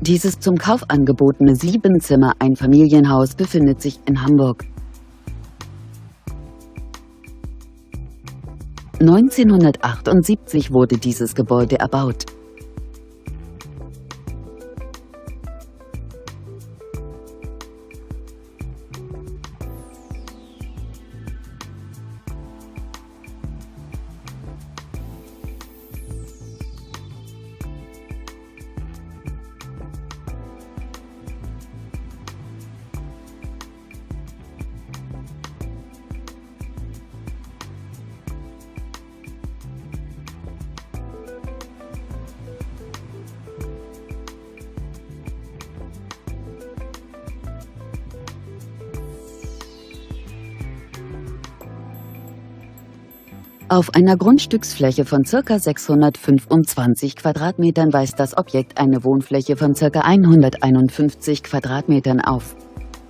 Dieses zum Kauf angebotene Siebenzimmer-Einfamilienhaus befindet sich in Hamburg. 1978 wurde dieses Gebäude erbaut. Auf einer Grundstücksfläche von ca. 625 Quadratmetern weist das Objekt eine Wohnfläche von ca. 151 Quadratmetern auf.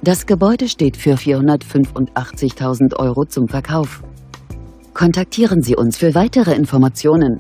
Das Gebäude steht für 485.000 Euro zum Verkauf. Kontaktieren Sie uns für weitere Informationen.